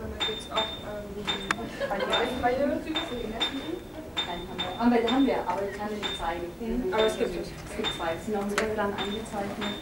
sondern gibt es auch ähm, barrierefreie Nein, haben wir, aber die haben ich kann Ihnen zeigen. Mhm. Aber es gibt es. Es gibt zwei. Es sind auch mit Plan eingezeichnet.